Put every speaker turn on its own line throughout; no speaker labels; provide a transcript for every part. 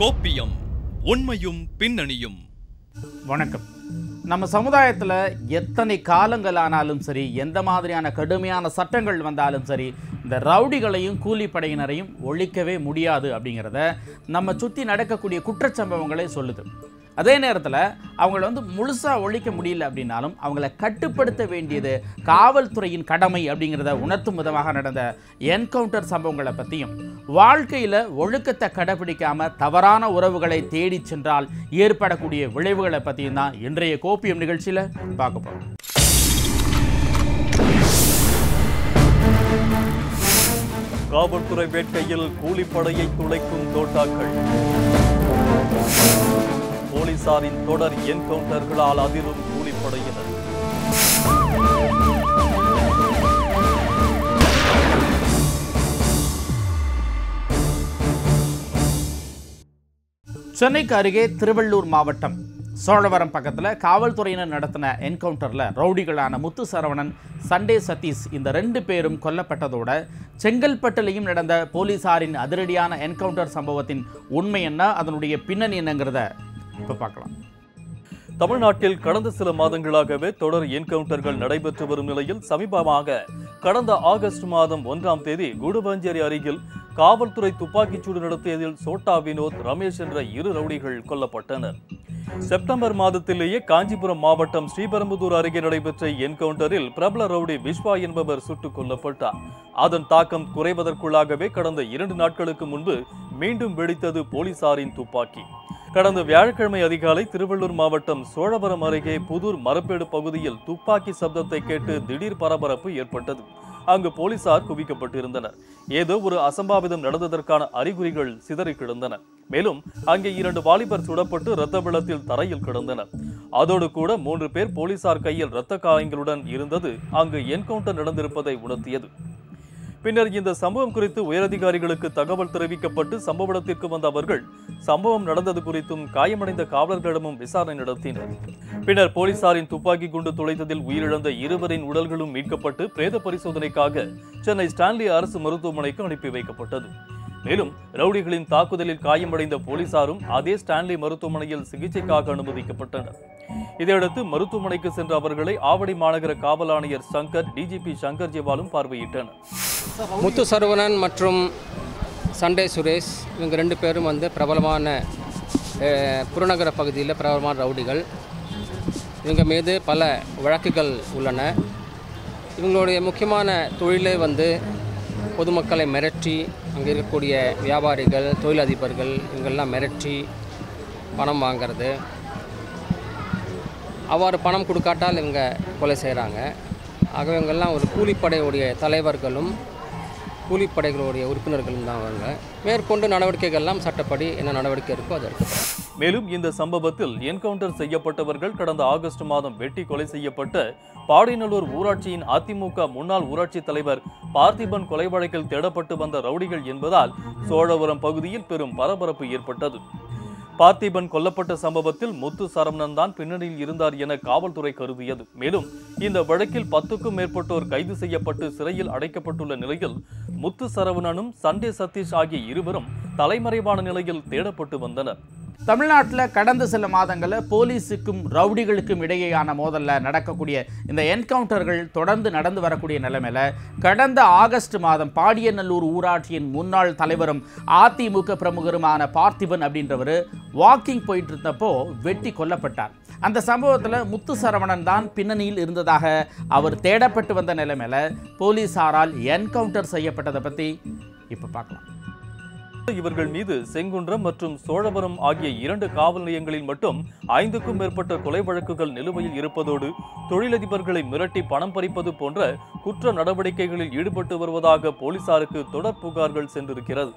கோப்பியம் உண்மையும் பின்னணியும்.
வணக்கம். நம்ம சமுதாயத்தில் எத்தனை காலங்கள் ஆனாலும் சரி எந்த மாதிரியான கடுமையான சட்டங்கள் வந்தாலும் சரி இந்த ரவுடிகளையும் கூலிப்படையினரையும் ஒழிக்கவே முடியாது அப்படிங்கிறத நம்ம சுற்றி நடக்கக்கூடிய குற்றச்சம்பவங்களே சொல்லுது. அதே நேரத்தில் அவங்கள வந்து முழுசாக ஒழிக்க முடியல அப்படின்னாலும் அவங்கள கட்டுப்படுத்த வேண்டியது காவல்துறையின் கடமை அப்படிங்கிறத உணர்த்தும் விதமாக நடந்த என்கவுண்டர் சம்பவங்களை பற்றியும் வாழ்க்கையில் ஒழுக்கத்தை கடைபிடிக்காமல் தவறான உறவுகளை தேடிச் சென்றால் ஏற்படக்கூடிய விளைவுகளை பற்றியும் தான் இன்றைய கோப்பியம் நிகழ்ச்சியில் பார்க்க போகிறோம்
காவல்துறை வேட்கையில் கூலிப்படையை துளைக்கும் தோட்டாக்கள். போலீசாரின் தொடர் என்கவுண்டர்களால் அதிரும் கூலிப்படையினர்.
சென்னைக்கு அருகே திருவள்ளூர் மாவட்டம். சோழவரம் பக்கத்தில் காவல்துறையினர் நடத்தின என்கவுண்டரில் ரவுடிகளான முத்து சரவணன் சண்டே சதீஷ் இந்த ரெண்டு பேரும் கொல்லப்பட்டதோட செங்கல்பட்டுலேயும் நடந்த போலீசாரின் அதிரடியான என்கவுண்டர் சம்பவத்தின் உண்மை என்ன அதனுடைய பின்னணி என்னங்கிறத இப்போ பார்க்கலாம்.
தமிழ்நாட்டில் கடந்த சில மாதங்களாகவே தொடர் என்கவுண்டர்கள் நடைபெற்று வரும் நிலையில் சமீபமாக கடந்த ஆகஸ்ட் மாதம் ஒன்றாம் தேதி குடுபஞ்சேரி அருகில் காவல்துறை துப்பாக்கிச்சூடு நடத்தியதில் சோட்டா வினோத் ரமேஷ் என்ற இரு ரவுடிகள் கொல்லப்பட்டனர். செப்டம்பர் மாதத்திலேயே காஞ்சிபுரம் மாவட்டம் ஸ்ரீபெரும்புதூர் அருகே நடைபெற்ற என்கவுண்டரில் பிரபல ரவுடி விஸ்வா என்பவர் சுட்டுக் கொல்லப்பட்டார். அதன் தாக்கம் குறைவதற்குள்ளாகவே கடந்த இரண்டு நாட்களுக்கு முன்பு மீண்டும் வெடித்தது போலீசாரின் துப்பாக்கி. கடந்த வியாழக்கிழமை அதிகாலை திருவள்ளூர் மாவட்டம் சோழவரம் அருகே புதூர் மரப்பேடு பகுதியில் துப்பாக்கி சப்தத்தை கேட்டு திடீர் பரபரப்பு ஏற்பட்டது. அங்கு போலீசார் குவிக்கப்பட்டிருந்தனர். ஏதோ ஒரு அசம்பாவிதம் நடந்ததற்கான அறிகுறிகள் சிதறி கிடந்தன. மேலும் அங்கே இரண்டு வாலிபர் சுடப்பட்டு இரத்த வெள்ளத்தில் தரையில் கிடந்தனர். அதோடு கூட மூன்று பேர் போலீசார் கையில் இரத்த காயங்களுடன் இருந்தது அங்கு என்கவுண்டர் நடந்திருப்பதை உணர்த்தியது. பின்னர் இந்த சம்பவம் குறித்து உயரதிகாரிகளுக்கு தகவல் தெரிவிக்கப்பட்டு சம்பவ இடத்திற்கு வந்த அவர்கள் சம்பவம் நடந்தது குறித்தும் காயமடைந்த காவலர்களிடமும் விசாரணை நடத்தினர். பின்னர் போலீசாரின் துப்பாக்கி குண்டு துளைத்ததில் உயிரிழந்த இருவரின் உடல்களும் மீட்கப்பட்டு பிரேத பரிசோதனைக்காக சென்னை ஸ்டான்லி அரசு மருத்துவமனைக்கு அனுப்பி வைக்கப்பட்டது. மேலும் ரவுடிகளின் தாக்குதலில் காயமடைந்த போலீசாரும் அதே ஸ்டான்லி மருத்துவமனையில் சிகிச்சைக்காக அனுமதிக்கப்பட்டனர். இதையடுத்து மருத்துவமனைக்கு சென்ற அவர்களை ஆவடி மாநகர காவல் ஆணையர் சங்கர் டிஜிபி சங்கர் ஜெவாலும் பார்வையிட்டனர்.
முத்து சரவணன் மற்றும் சண்டே சுரேஷ் இவங்க ரெண்டு பேரும் வந்து பிரபலமான புறநகர பகுதியில் பிரபலமான ரவுடிகள். இவங்க மீது பல வழக்குகள் உள்ளன. இவங்களுடைய முக்கியமான தொழிலே வந்து பொதுமக்களை மிரட்டி அங்கே இருக்கக்கூடிய வியாபாரிகள் தொழிலதிபர்கள் இவங்கெல்லாம் மிரட்டி பணம் வாங்கிறது. அவ்வாறு பணம் கொடுக்காட்டால் இவங்க கொலை செய்கிறாங்க ஆகவே இவங்கெல்லாம் ஒரு கூலிப்படையுடைய தலைவர்களும் கூலிப்படைகளுடைய உறுப்பினர்களும் தான் அவங்க. மேற்கொண்டு நடவடிக்கைகள்லாம் சட்டப்படி என்ன நடவடிக்கை இருக்கோ அது எடுக்கப்படும்
மேலும் இந்த சம்பவத்தில் என்கவுண்டர் செய்யப்பட்டவர்கள் கடந்த ஆகஸ்ட் மாதம் வெட்டி கொலை செய்யப்பட்ட பாடிநல்லூர் ஊராட்சியின் அதிமுக முன்னாள் ஊராட்சி தலைவர் பார்த்திபன் கொலை வழக்கில் தேடப்பட்டு வந்த ரவுடிகள் என்பதால் சோழபுரம் பகுதியில் பெரும் பரபரப்பு ஏற்பட்டது. பார்த்திபன் கொல்லப்பட்ட சம்பவத்தில் முத்து சரவணன் தான் பின்னணியில் இருந்தார் என காவல்துறை கருதியது. மேலும் இந்த வழக்கில் பத்துக்கும் மேற்பட்டோர் கைது செய்யப்பட்டு சிறையில் அடைக்கப்பட்டுள்ள நிலையில் முத்து சரவணனும் சண்டே சதீஷ் ஆகிய இருவரும் தலைமறைவான நிலையில் தேடப்பட்டு வந்தனர்.
தமிழ்நாட்டில் கடந்த சில மாதங்களில் போலீஸுக்கும் ரவுடிகளுக்கும் இடையேயான மோதலில் நடக்கக்கூடிய இந்த என்கவுண்டர்கள் தொடர்ந்து நடந்து வரக்கூடிய நிலைமையில் கடந்த ஆகஸ்ட் மாதம் பாடியநல்லூர் ஊராட்சியின் முன்னாள் தலைவரும் அதிமுக பிரமுகருமான பார்த்திபன் அப்படின்றவர் வாக்கிங் போயிட்டு இருந்தப்போ வெட்டி கொல்லப்பட்டார். அந்த சம்பவத்தில் முத்து சரவணன் தான் பின்னணியில் இருந்ததாக அவர் தேடப்பட்டு வந்த நிலைமையில் போலீசாரால் என்கவுண்டர் செய்யப்பட்டதை பற்றி இப்போ பார்க்கலாம்.
இவர்கள் மீது செங்குன்றம் மற்றும் சோழபுரம் ஆகிய இரண்டு காவல் நிலையங்களில் மட்டும் ஐந்துக்கும் மேற்பட்ட கொலை வழக்குகள் நிலுவையில் இருப்பதோடு தொழிலதிபர்களை மிரட்டி பணம் பறிப்பது போன்ற குற்ற நடவடிக்கைகளில் ஈடுபட்டு வருவதாக போலீசாருக்கு தொடர் புகார்கள் சென்றிருக்கிறது.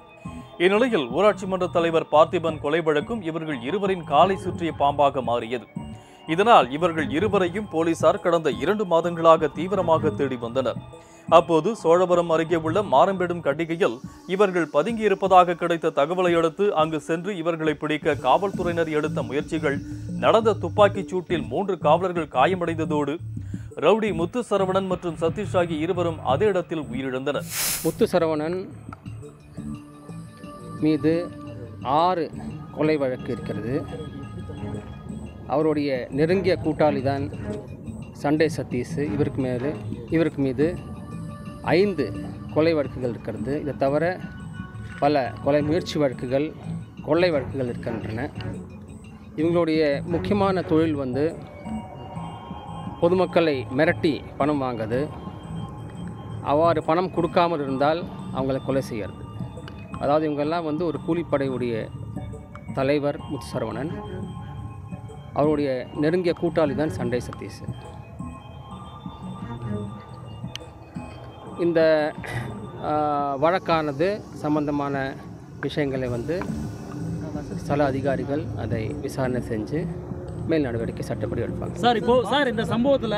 இந்நிலையில் ஊராட்சி மன்ற தலைவர் பார்த்திபன் கொலை வழக்கும் இவர்கள் இருவரின் காலை சுற்றிய பாம்பாக மாறியது. இதனால் இவர்கள் இருவரையும் போலீசார் கடந்த இரண்டு மாதங்களாக தீவிரமாக தேடி வந்தனர். அப்போது சோழபுரம் அருகே உள்ள மாரம்பேடும் கட்டிகையில் இவர்கள் பதுங்கியிருப்பதாக கிடைத்த தகவலை அடுத்து அங்கு சென்று இவர்களை பிடிக்க காவல்துறையினர் எடுத்த முயற்சிகள். நடந்த துப்பாக்கிச் சூட்டில் மூன்று காவலர்கள் காயமடைந்ததோடு ரவுடி முத்து சரவணன் மற்றும் சதீஷ் ஆகிய இருவரும் அதே இடத்தில் உயிரிழந்தனர்.
முத்து சரவணன் மீது ஆறு கொலை வழக்கு இருக்கிறது. அவருடைய நெருங்கிய கூட்டாளி தான் சண்டே சதீஷ். இவருக்கு மேலே இவருக்கு மீது ஐந்து கொலை வழக்குகள் இருக்கிறது. இதை தவிர பல கொலை முயற்சி வழக்குகள் கொள்ளை வழக்குகள் இருக்கின்றன. இவங்களுடைய முக்கியமான தொழில் வந்து பொதுமக்களை மிரட்டி பணம் வாங்கது அவ்வாறு பணம் கொடுக்காமல் இருந்தால் அவங்கள கொலை செய்கிறது அதாவது இவங்கெல்லாம் வந்து ஒரு கூலிப்படையுடைய தலைவர் முத்துசரவணன். அவருடைய நெருங்கிய கூட்டாளி தான் சண்டை சதீஷ் இந்த வழக்கானது சம்பந்தமான விஷயங்களை வந்து ஸ்தல அதிகாரிகள் அதை விசாரணை செஞ்சு மேல் நடவடிக்கை சட்டப்படி எடுப்பாங்க.
சார் இப்போ சார் இந்த சம்பவத்துல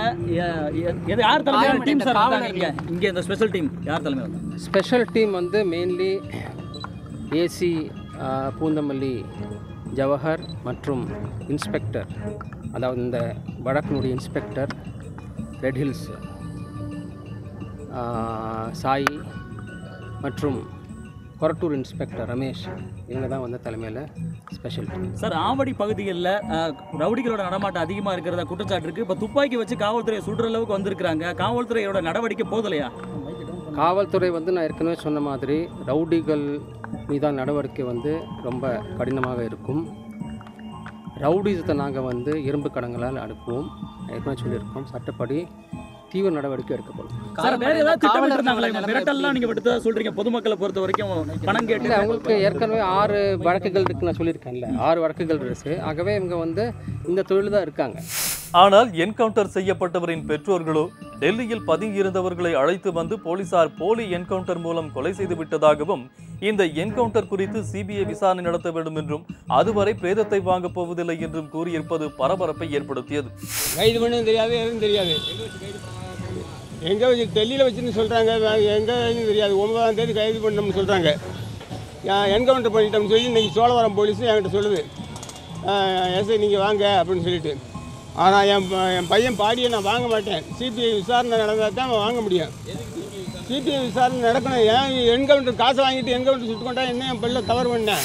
எது யார் தலைமையான டீம் சார் வந்தாங்க? இங்க இந்த ஸ்பெஷல் டீம் யார் தலைமை
ஸ்பெஷல் டீம் வந்து மெயின்லி ஏசி பூந்தமல்லி ஜவஹர் மற்றும் இன்ஸ்பெக்டர். அதாவது இந்த வழக்கினுடைய இன்ஸ்பெக்டர் ரெட் ஹில்ஸ். சாய் மற்றும் கொரட்டூர் இன்ஸ்பெக்டர் ரமேஷ் இவங்க தான் வந்து தலைமையில் ஸ்பெஷல்
சார் ஆவடி பகுதிகளில் ரவுடிகளோட நடமாட்டம் அதிகமா இருக்கிறதா குற்றச்சாட்டு இருக்கு? இப்போ துப்பாக்கி வச்சு காவல்துறையை சுடுற அளவுக்கு வந்திருக்காங்க காவல்துறையோட நடவடிக்கை போதலையா
காவல்துறை வந்து நான் ஏற்கனவே சொன்ன மாதிரி ரவுடிகள் மீதான நடவடிக்கை வந்து ரொம்ப கடினமாக இருக்கும். ரவுடிசத்தை நாங்கள் வந்து இரும்பு கடங்களால் அனுப்புவோம். ஏற்கனவே சொல்லியிருக்கோம். சட்டப்படி தீவிர நடவடிக்கை எடுக்கப்படும்.
சொல்றீங்க பொதுமக்களை பொறுத்த வரைக்கும் பணம் கேட்டு.
அவங்களுக்கு ஏற்கனவே ஆறு வழக்குகள் இருக்குன்னு நான் சொல்லியிருக்கேன்ல. ஆறு வழக்குகள் இருக்குது ஆகவே இவங்க வந்து இந்த தொழில் தான் இருக்காங்க.
ஆனால் என்கவுண்டர் செய்யப்பட்டவரின் பெற்றோர்களோ டெல்லியில் பதுங்கியிருந்தவர்களை அழைத்து வந்து போலீசார் போலி என்கவுண்டர் மூலம் கொலை செய்து விட்டதாகவும் இந்த என்கவுண்டர் குறித்து சிபிஐ விசாரணை நடத்த வேண்டும் என்றும் அதுவரை பிரேதத்தை வாங்கப் போவதில்லை என்றும் கூறியிருப்பது பரபரப்பை ஏற்படுத்தியது.
கைது பண்ணும் தெரியாது எதுவும் தெரியாது. எங்கே வச்சு டெல்லியில் வச்சுன்னு சொல்கிறாங்க எங்கேன்னு தெரியாது. ஒன்பதாம் தேதி கைது பண்ணோம்னு சொல்கிறாங்க என்கவுண்டர் பண்ணிட்டோம்னு சொல்லி இன்றைக்கி சோழவரம் போலீஸும் என்கிட்ட சொல்லுது. எஸ்ஐ நீங்கள் வாங்க அப்படின்னு சொல்லிட்டு. ஆனால் என் ப- என் பையன் பாடியை நான் வாங்க மாட்டேன். சிபிஐ விசாரணை நடந்தால் தான் வாங்க முடியும். சிபிஐ விசாரணை நடக்கணும். ஏன் என்கவுண்டர் காசு வாங்கிட்டு என்கவுண்டர் சுட்டு கொண்டா என்ன என் பிள்ளை தவறு பண்ணேன்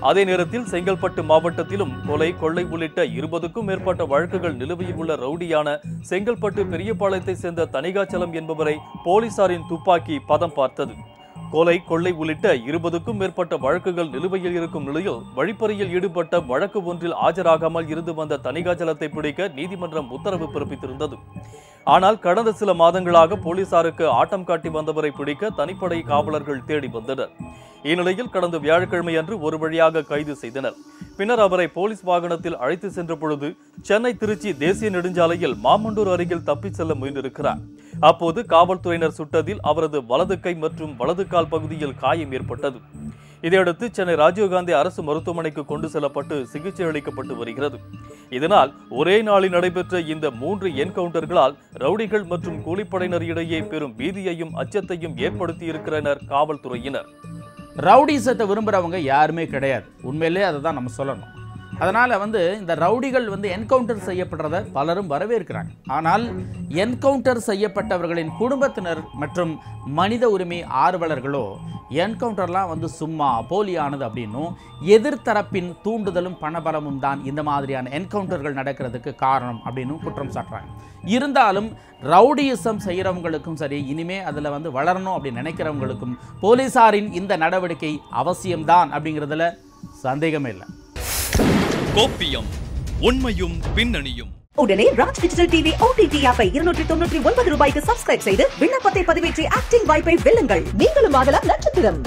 அதே நேரத்தில் செங்கல்பட்டு மாவட்டத்திலும் கொலை கொள்ளை உள்ளிட்ட இருபதுக்கும் மேற்பட்ட வழக்குகள் நிலுவையில் உள்ள ரவுடியான செங்கல்பட்டு பெரியபாளையத்தை சேர்ந்த தணிகாச்சலம் என்பவரை போலீசாரின் துப்பாக்கி பதம் பார்த்தது. கொலை கொள்ளை உள்ளிட்ட இருபதுக்கும் மேற்பட்ட வழக்குகள் நிலுவையில் இருக்கும் நிலையில் வழிப்பறியில் ஈடுபட்ட வழக்கு ஒன்றில் ஆஜராகாமல் இருந்து வந்த தணிகாச்சலத்தை பிடிக்க நீதிமன்றம் உத்தரவு பிறப்பித்திருந்தது. ஆனால் கடந்த சில மாதங்களாக போலீசாருக்கு ஆட்டம் காட்டி வந்தவரை பிடிக்க தனிப்படை காவலர்கள் தேடி வந்தனர். இந்நிலையில் கடந்த வியாழக்கிழமை அன்று ஒரு வழியாக கைது செய்தனர். பின்னர் அவரை போலீஸ் வாகனத்தில் அழைத்து சென்ற பொழுது சென்னை திருச்சி தேசிய நெடுஞ்சாலையில் மாமண்டூர் அருகில் தப்பிச் செல்ல முயன்றிருக்கிறார். அப்போது காவல்துறையினர் சுட்டதில் அவரது வலது கை மற்றும் வலது கால் பகுதியில் காயம் ஏற்பட்டது. இதையடுத்து சென்னை ராஜீவ்காந்தி அரசு மருத்துவமனைக்கு கொண்டு செல்லப்பட்டு சிகிச்சை அளிக்கப்பட்டு வருகிறது. இதனால் ஒரே நாளில் நடைபெற்ற இந்த மூன்று என்கவுண்டர்களால் ரவுடிகள் மற்றும் கூலிப்படையினர் இடையே பெரும் பீதியையும் அச்சத்தையும் ஏற்படுத்தியிருக்கிறனர் காவல்துறையினர்.
ரவுடிசத்தை விரும்புகிறவங்க யாருமே கிடையாது. உண்மையிலே அதை தான் நம்ம சொல்லணும். அதனால் வந்து இந்த ரவுடிகள் வந்து என்கவுண்டர் செய்யப்படுறத பலரும் வரவேற்கிறாங்க. ஆனால் என்கவுண்டர் செய்யப்பட்டவர்களின் குடும்பத்தினர் மற்றும் மனித உரிமை ஆர்வலர்களோ என்கவுண்டர்லாம் வந்து சும்மா போலியானது அப்படின்னும் எதிர்த்தரப்பின் தூண்டுதலும் பணபலமும் தான் இந்த மாதிரியான என்கவுண்டர்கள் நடக்கிறதுக்கு காரணம் அப்படின்னு குற்றம் சாட்டுறாங்க. இருந்தாலும் ரவுடியிசம் செய்கிறவங்களுக்கும் சரி இனிமே அதில் வந்து வளரணும் அப்படின்னு நினைக்கிறவங்களுக்கும் போலீசாரின் இந்த நடவடிக்கை அவசியம்தான் அப்படிங்கிறதுல சந்தேகமே இல்லை.
கோப்பியம். உண்மையும் பின்னணியும்.
உடனே ராஜ் டிஜிட்டல் டிவி ஓடிடி ஆப்பை இருநூற்றி தொண்ணூற்றி ஒன்பது ரூபாய்க்கு சப்ஸ்கிரைப் செய்து விண்ணப்பத்தை பதிவேற்றி ஆக்டிங் வாய்ப்பை வெல்லுங்கள். நீங்களும் ஆகலாம் நட்சத்திரம்.